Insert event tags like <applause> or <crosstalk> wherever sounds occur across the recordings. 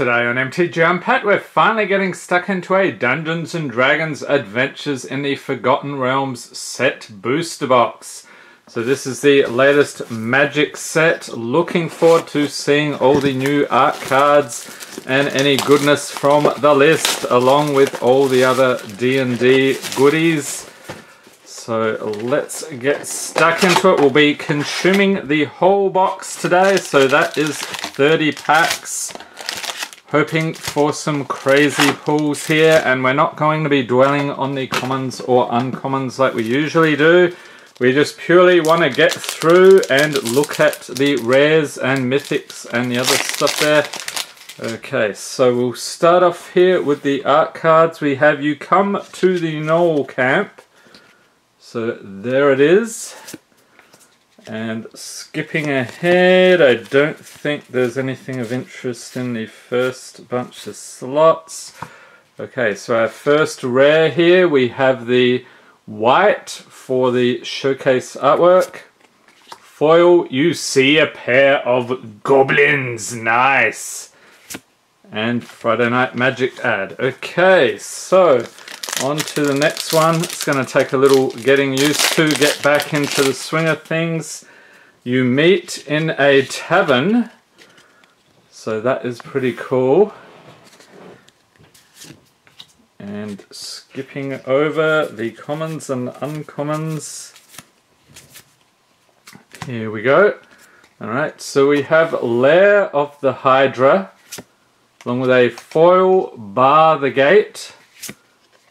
today on MTG Unpacked. We're finally getting stuck into a Dungeons and Dragons Adventures in the Forgotten Realms set booster box. So this is the latest Magic set. Looking forward to seeing all the new art cards and any goodness from the list along with all the other D&D goodies. So let's get stuck into it. We'll be consuming the whole box today. So that is 30 packs. Hoping for some crazy pulls here. And we're not going to be dwelling on the commons or uncommons like we usually do. We just purely want to get through and look at the rares and mythics and the other stuff there. Okay, so we'll start off here with the art cards. We have you come to the Gnoll camp. So there it is. And skipping ahead, I don't think there's anything of interest in the first bunch of slots. Okay, so our first rare here, we have the white for the showcase artwork. Foil, you see a pair of goblins. Nice. And Friday Night Magic ad. Okay, so on to the next one. It's going to take a little getting used to, get back into the swing of things. You meet in a tavern. So that is pretty cool. And skipping over the commons and uncommons. Here we go. Alright, so we have Lair of the Hydra, along with a foil bar the gate.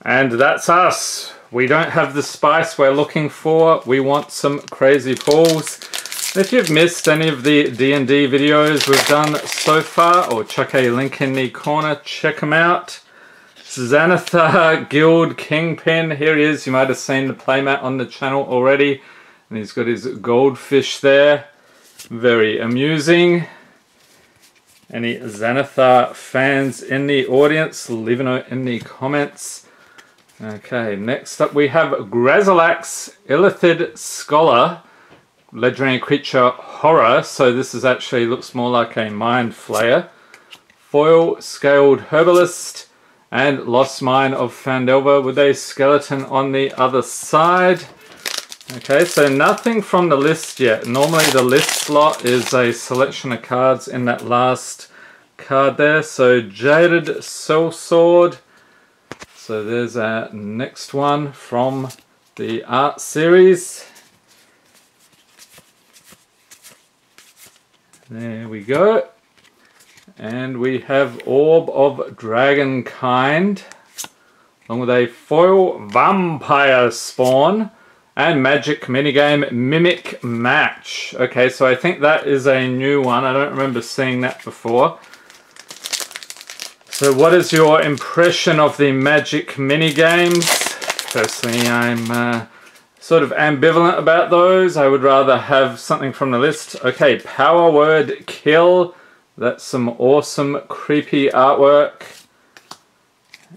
And that's us. We don't have the spice we're looking for. We want some crazy pulls. If you've missed any of the D&D videos we've done so far, or chuck a link in the corner, check them out. Xanathar Guild Kingpin, here he is. You might have seen the playmat on the channel already. And he's got his goldfish there. Very amusing. Any Xanathar fans in the audience, leave a note in the comments. Okay, next up we have Grazilaxx Illithid Scholar, legendary creature horror. So this is actually looks more like a mind flayer. Foil scaled herbalist and lost mine of Phandelver with a skeleton on the other side. Okay, so nothing from the list yet. Normally the list slot is a selection of cards in that last card there. So Jaded Sell-Sword. So there's our next one from the art series. There we go. And we have Orb of Dragonkind, along with a foil vampire spawn and magic minigame Mimic Match. Okay, so I think that is a new one. I don't remember seeing that before. So what is your impression of the Magic mini games? Personally, I'm uh, sort of ambivalent about those. I would rather have something from the list. Okay, Power Word Kill. That's some awesome creepy artwork.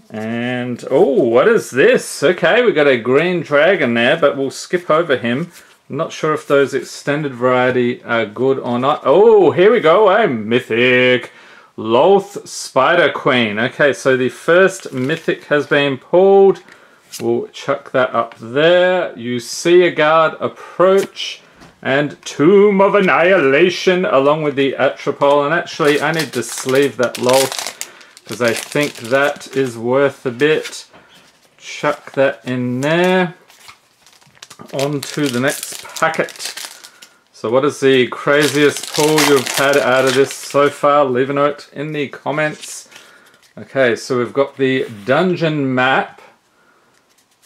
And, oh, what is this? Okay, we got a green dragon there, but we'll skip over him. I'm not sure if those extended variety are good or not. Oh, here we go, a mythic. Lolth Spider Queen. Okay, so the first mythic has been pulled. We'll chuck that up there. You see a guard approach and Tomb of Annihilation along with the Atropal. And actually, I need to sleeve that Lolth because I think that is worth a bit. Chuck that in there. On to the next packet. So what is the craziest pull you've had out of this so far? Leave a note in the comments. Okay, so we've got the dungeon map.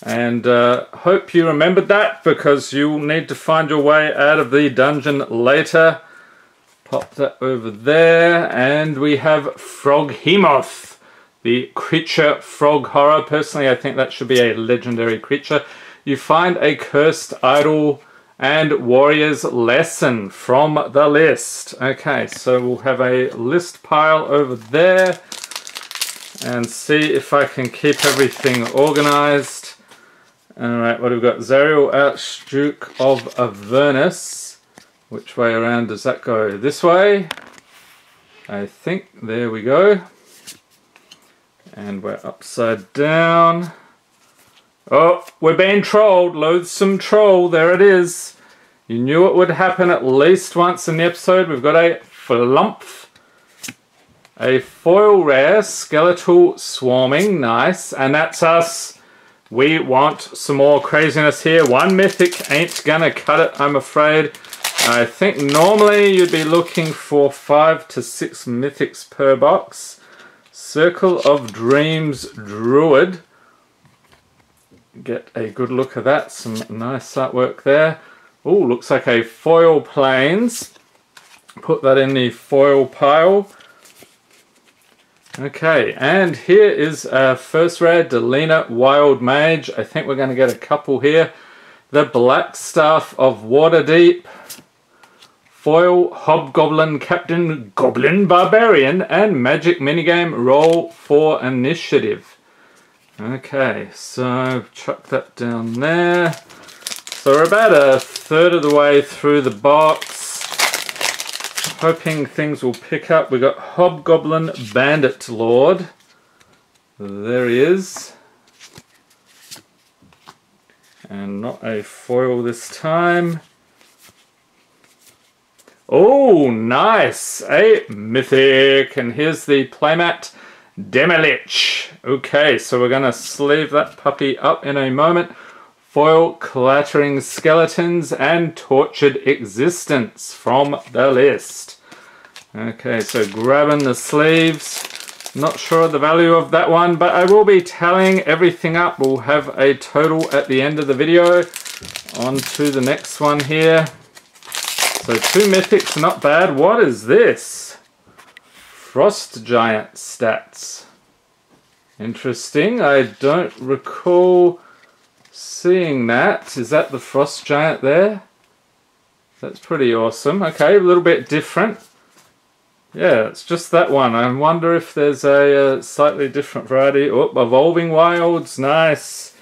And uh, hope you remembered that because you'll need to find your way out of the dungeon later. Pop that over there. And we have Froghemoth, the creature frog horror. Personally, I think that should be a legendary creature. You find a cursed idol and Warrior's Lesson from the list. Okay, so we'll have a list pile over there and see if I can keep everything organized. Alright, what have we got? Zariel Archduke of Avernus. Which way around does that go? This way? I think, there we go. And we're upside down. Oh, we're being trolled. Loathsome troll. There it is. You knew it would happen at least once in the episode. We've got a Flumph. A foil rare, skeletal swarming. Nice. And that's us. We want some more craziness here. One mythic ain't gonna cut it, I'm afraid. I think normally you'd be looking for five to six mythics per box. Circle of Dreams Druid get a good look at that. Some nice artwork there. Oh, looks like a foil planes. Put that in the foil pile. Okay, and here is our first rare, Delina Wild Mage. I think we're going to get a couple here. The Blackstaff of Waterdeep. Foil Hobgoblin Captain Goblin Barbarian and Magic Minigame Roll for Initiative. Okay, so chuck that down there. So we're about a third of the way through the box. Hoping things will pick up. We've got Hobgoblin Bandit Lord. There he is. And not a foil this time. Oh, nice! A mythic. And here's the playmat. Demilich. Okay, so we're to sleeve that puppy up in a moment. Foil Clattering Skeletons and Tortured Existence from the list. Okay, so grabbing the sleeves. Not sure of the value of that one, but I will be tallying everything up. We'll have a total at the end of the video. On to the next one here. So two mythics, not bad. What is this? Frost Giant stats. Interesting. I don't recall seeing that. Is that the Frost Giant there? That's pretty awesome. Okay, a little bit different. Yeah, it's just that one. I wonder if there's a, a slightly different variety. Oh, Evolving Wilds, nice.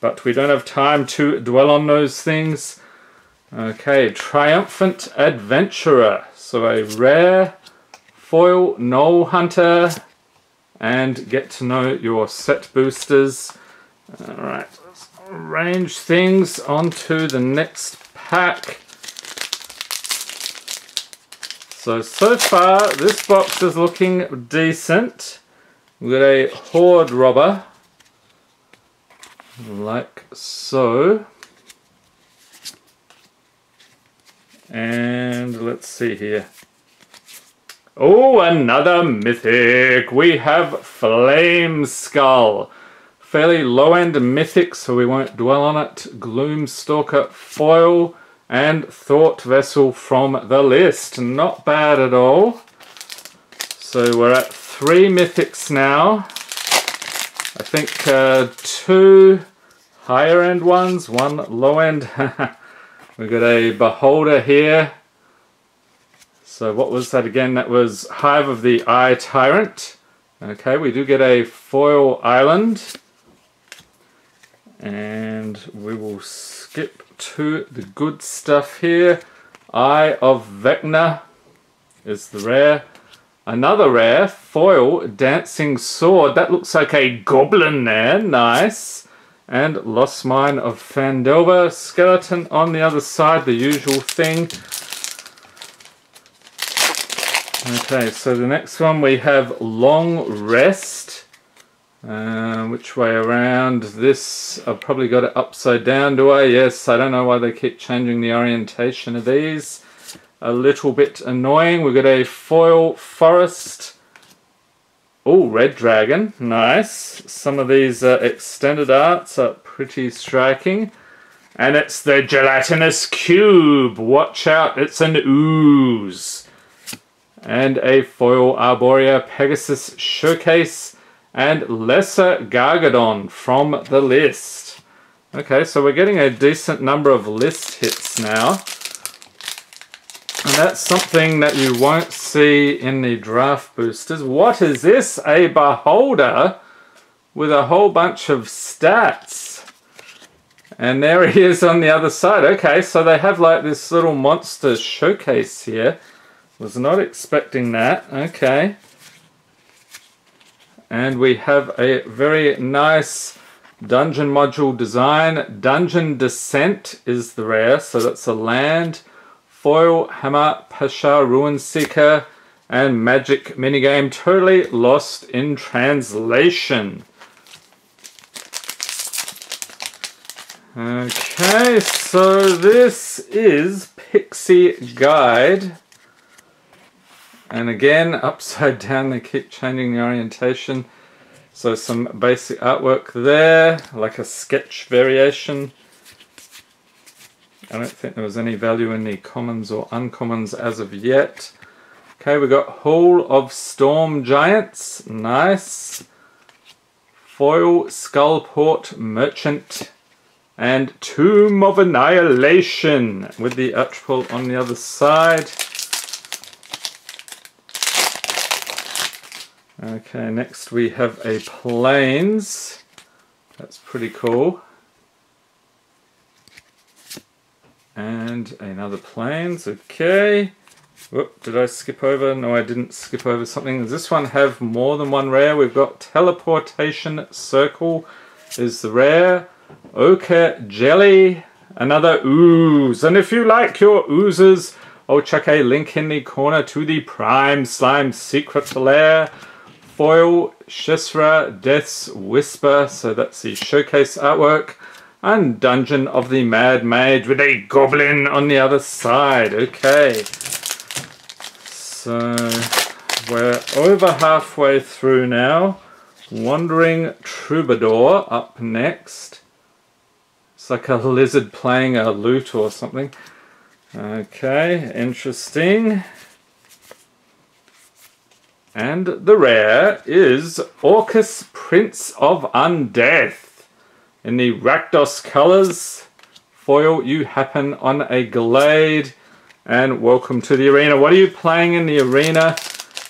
But we don't have time to dwell on those things. Okay, Triumphant Adventurer. So a rare foil Gnoll Hunter and get to know your set boosters. Alright, arrange things onto the next pack. So, so far this box is looking decent. We've got a Hoard Robber, like so. And let's see here. Oh, another mythic. We have Flameskull. Fairly low-end mythic, so we won't dwell on it. Gloomstalker Foil and Thought Vessel from the list. Not bad at all. So we're at three mythics now. I think uh, two higher end ones, one low end. <laughs> We've got a Beholder here so what was that again? That was Hive of the Eye Tyrant. Okay, we do get a foil island. And we will skip to the good stuff here. Eye of Vecna is the rare. Another rare, foil Dancing Sword. That looks like a goblin there. Nice. And Lost Mine of Phandelver. Skeleton on the other side, the usual thing. Okay, so the next one we have Long Rest. Uh, which way around? This, I've probably got it upside down, do I? Yes, I don't know why they keep changing the orientation of these. A little bit annoying. We've got a Foil Forest. Oh, Red Dragon. Nice. Some of these uh, extended arts are pretty striking. And it's the Gelatinous Cube. Watch out, it's an ooze and a foil Arborea Pegasus Showcase and Lesser Gargadon from the list. Okay, so we're getting a decent number of list hits now. And that's something that you won't see in the draft boosters. What is this? A beholder with a whole bunch of stats. And there he is on the other side. Okay, so they have like this little monster showcase here. Was not expecting that. Okay. And we have a very nice dungeon module design. Dungeon Descent is the rare, so that's a land. Foil, Hama, Pashar, Ruin Seeker, and Magic minigame. Totally lost in translation. Okay, so this is Pixie Guide. And again, upside down, they keep changing the orientation. So some basic artwork there, like a sketch variation. I don't think there was any value in the commons or uncommons as of yet. Okay, we got Hall of Storm Giants, nice. Foil Skullport Merchant and Tomb of Annihilation with the Atropal on the other side. Okay, next we have a planes. That's pretty cool. And another planes, okay. Whoop, did I skip over? No, I didn't skip over something. Does this one have more than one rare? We've got Teleportation Circle is the rare. Ochre Jelly, another ooze. And if you like your oozes, I'll chuck a link in the corner to the Prime Slime Secret Lair. Foil, Shessra, Death's Whisper, so that's the showcase artwork. And Dungeon of the Mad Mage with a goblin on the other side. Okay. So we're over halfway through now. Wandering Troubadour up next. It's like a lizard playing a lute or something. Okay, interesting. And the rare is Orcus Prince of Undeath. In the Rakdos colors, foil, you happen on a glade. And welcome to the arena. What are you playing in the arena?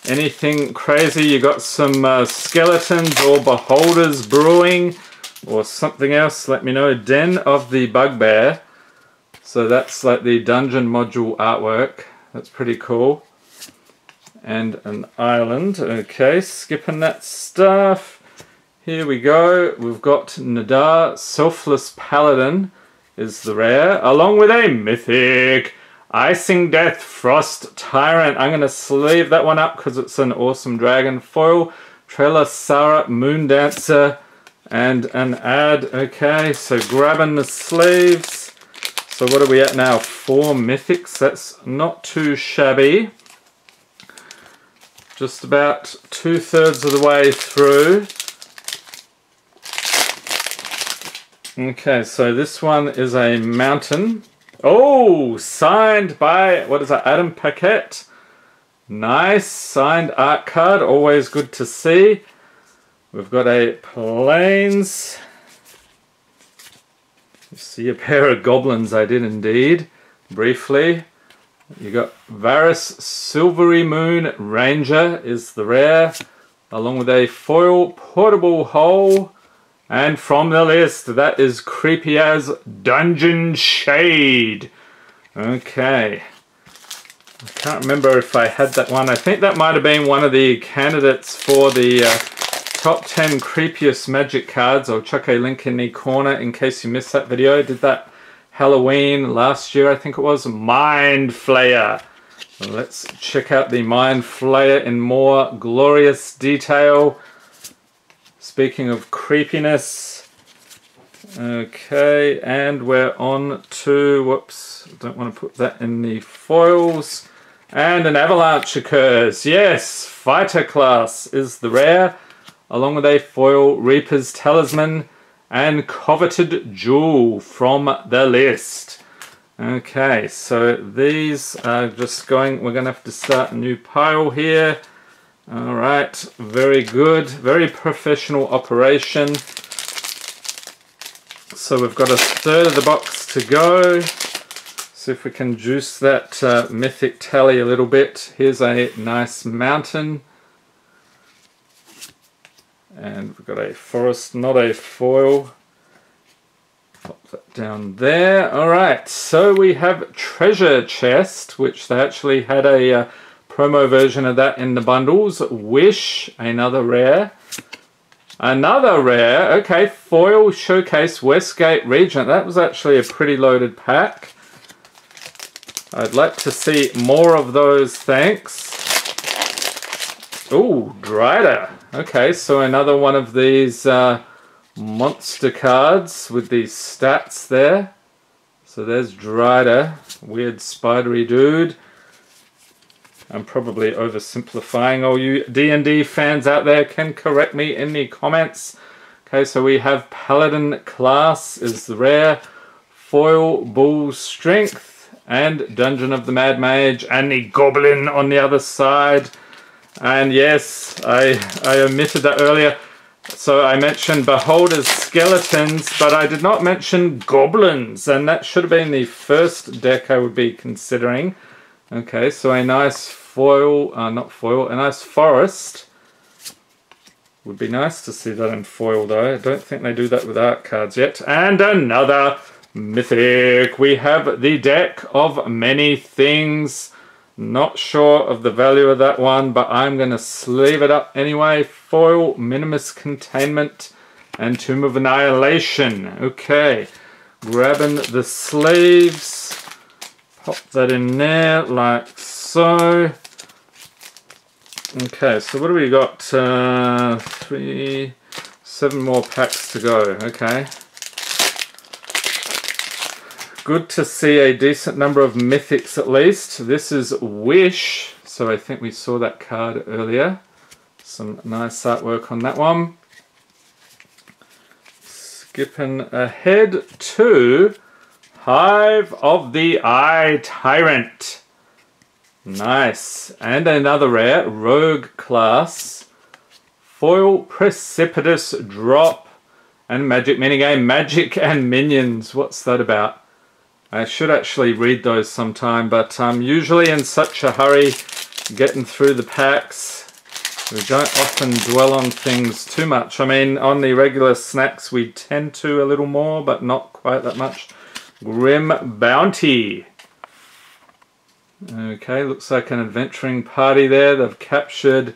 Anything crazy? You got some uh, skeletons or beholders brewing? or something else, let me know. Den of the Bugbear. So that's like the dungeon module artwork. That's pretty cool. And an island. Okay, skipping that stuff. Here we go. We've got Nadaar, Selfless Paladin is the rare, along with a mythic Icingdeath Frost Tyrant. I'm going to sleeve that one up because it's an awesome dragon foil. Trelasarra Moon Dancer and an ad. Okay, so grabbing the sleeves. So what are we at now? Four mythics. That's not too shabby. Just about two thirds of the way through. Okay, so this one is a mountain. Oh, signed by, what is that, Adam Paquette. Nice, signed art card, always good to see. We've got a plains. You see a pair of goblins, I did indeed, briefly. You got Varis Silvery Moon Ranger is the rare, along with a foil portable hole. And from the list, that is creepy as Dungeon Shade. Okay. I can't remember if I had that one. I think that might have been one of the candidates for the uh, top 10 creepiest magic cards. I'll chuck a link in the corner in case you missed that video. I did that Halloween last year, I think it was. Mind Flayer. Let's check out the Mind Flayer in more glorious detail. Speaking of creepiness. Okay, and we're on to, whoops, don't want to put that in the foils. And an avalanche occurs. Yes, fighter class is the rare along with a foil Reaper's Talisman and Coveted Jewel from the list. Okay, so these are just going, we're going to have to start a new pile here. Alright, very good, very professional operation. So we've got a third of the box to go. See if we can juice that uh, mythic tally a little bit. Here's a nice mountain. And we've got a forest, not a foil. Pop that down there. Alright, so we have Treasure Chest, which they actually had a uh, promo version of that in the bundles. Wish, another rare. Another rare, okay, foil showcase Westgate Regent. That was actually a pretty loaded pack. I'd like to see more of those, thanks. Ooh, Drider. Okay, so another one of these uh, monster cards with these stats there. So there's Drider, weird spidery dude. I'm probably oversimplifying. All you D&D fans out there can correct me in the comments. Okay, so we have Paladin class is the rare, Foil Bull Strength, and Dungeon of the Mad Mage, and the Goblin on the other side. And yes, I, I omitted that earlier. So I mentioned Beholder's skeletons, but I did not mention goblins, and that should have been the first deck I would be considering. Okay, so a nice foil, uh, not foil, a nice forest. Would be nice to see that in foil though. I don't think they do that with art cards yet. And another mythic. We have the deck of many things. Not sure of the value of that one, but I'm going to sleeve it up anyway. Foil, Minimus Containment, and Tomb of Annihilation. Okay, grabbing the sleeves. Pop that in there like so. Okay, so what do we got? Uh, three, seven more packs to go. Okay. Good to see a decent number of mythics at least. This is Wish, so I think we saw that card earlier. Some nice artwork on that one. Skipping ahead to Hive of the Eye Tyrant. Nice. And another rare, Rogue class. Foil Precipitous Drop. And Magic Minigame, Magic and Minions. What's that about? I should actually read those sometime, but I'm usually in such a hurry getting through the packs. We don't often dwell on things too much. I mean, on the regular snacks we tend to a little more, but not quite that much. Grim Bounty. Okay, looks like an adventuring party there. They've captured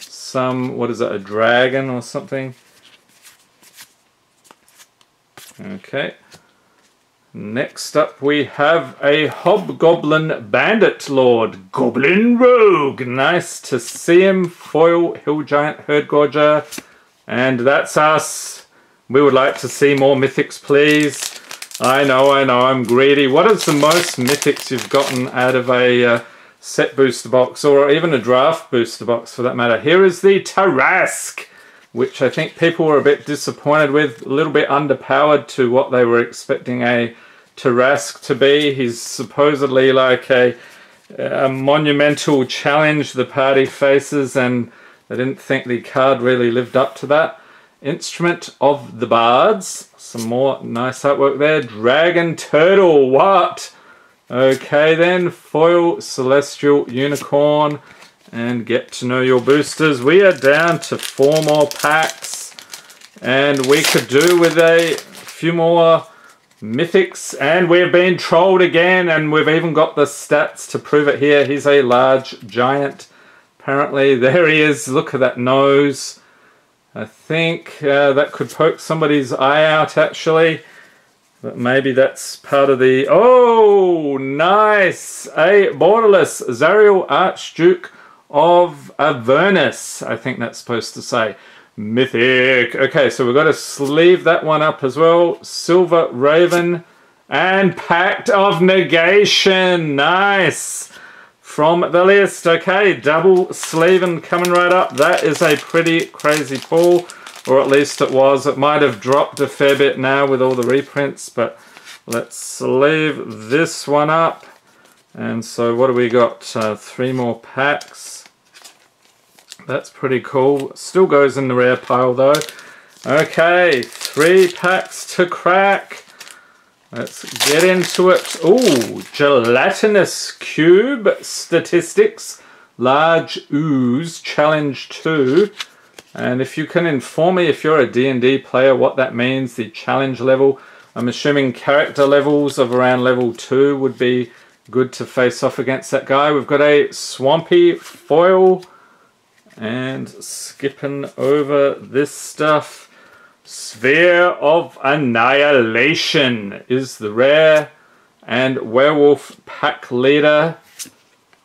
some, what is it, a dragon or something? Okay. Next up we have a Hobgoblin Bandit Lord, Goblin Rogue. Nice to see him. Foil Hill Giant Herdgorger. And that's us. We would like to see more mythics, please. I know, I know, I'm greedy. What is the most mythics you've gotten out of a uh, set booster box, or even a draft booster box for that matter? Here is the Tarrasque, which I think people were a bit disappointed with, a little bit underpowered to what they were expecting a Tarrasque to be. He's supposedly like a, a monumental challenge the party faces, and I didn't think the card really lived up to that. Instrument of the Bards. Some more nice artwork there. Dragon Turtle, what? Okay then, Foil Celestial Unicorn. And get to know your boosters. We are down to four more packs. And we could do with a few more mythics. And we've been trolled again. And we've even got the stats to prove it here. He's a large giant. Apparently, there he is. Look at that nose. I think uh, that could poke somebody's eye out actually. But maybe that's part of the... Oh, nice! A borderless Zariel Archduke of Avernus. I think that's supposed to say. Mythic. Okay, so we've got to sleeve that one up as well. Silver Raven and Pact of Negation. Nice from the list. Okay, double sleeving coming right up. That is a pretty crazy pull, or at least it was. It might have dropped a fair bit now with all the reprints, but let's sleeve this one up. And so what do we got? Uh, three more packs. That's pretty cool. Still goes in the rare pile though. Okay, three packs to crack. Let's get into it. Oh, gelatinous cube statistics. Large ooze challenge 2. And if you can inform me if you're a D&D player what that means, the challenge level. I'm assuming character levels of around level 2 would be good to face off against that guy. We've got a swampy foil And skipping over this stuff. Sphere of Annihilation is the rare. And Werewolf Pack Leader.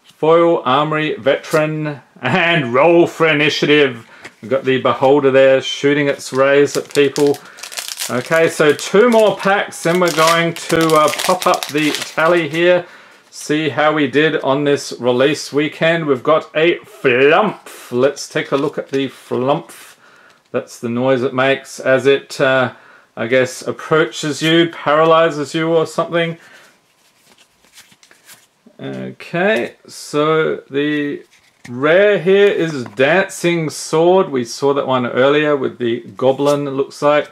Foil Armory Veteran. And Roll for Initiative. We've got the Beholder there shooting its rays at people. Okay, so two more packs, then we're going to uh, pop up the tally here see how we did on this release weekend. We've got a Flumph. Let's take a look at the Flumph. That's the noise it makes as it, uh, I guess, approaches you, paralyzes you or something. Okay, so the rare here is Dancing Sword. We saw that one earlier with the Goblin, looks like.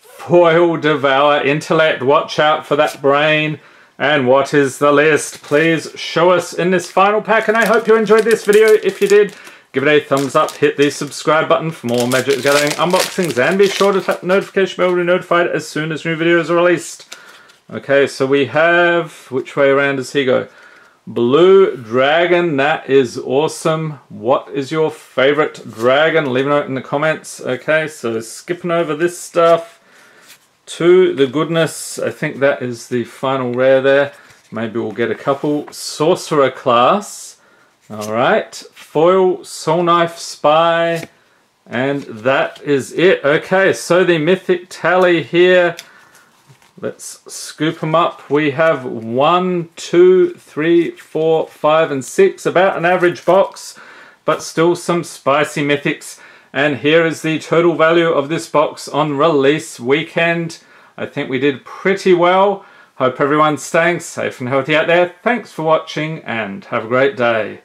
Foil Devour Intellect. Watch out for that brain. And what is the list? Please show us in this final pack and I hope you enjoyed this video. If you did, give it a thumbs up, hit the subscribe button for more Magic Gathering unboxings and be sure to tap the notification bell to be notified as soon as new videos are released. Okay, so we have, which way around does he go? Blue Dragon, that is awesome. What is your favorite dragon? Leave a note in the comments. Okay, so skipping over this stuff to the goodness. I think that is the final rare there. Maybe we'll get a couple. Sorcerer class. Alright. Foil, Soulknife, Spy. And that is it. Okay, so the mythic tally here. Let's scoop them up. We have one, two, three, four, five, and six. About an average box, but still some spicy mythics. And here is the total value of this box on release weekend. I think we did pretty well. Hope everyone's staying safe and healthy out there. Thanks for watching and have a great day.